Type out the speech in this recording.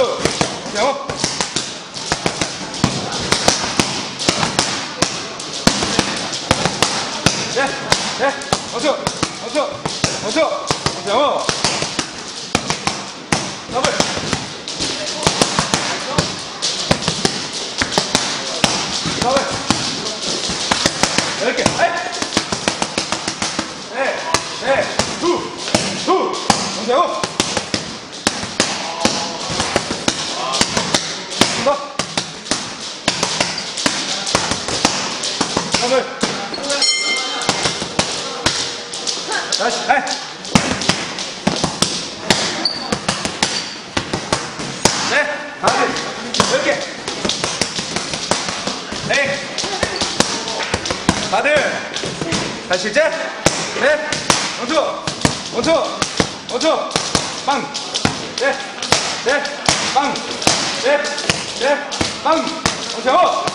그, 야. 예, 예, 어서, 어서, 어서, 어서, 더블. 더블. 이렇게, 아이. 네, 네, 두, 두, 어서, 몸을. 다시, 해. 네, 하나, 이렇게. 네. 다들 다시 이제. 넷 원투 원투 원투. 빵넷넷빵넷넷빵. 원투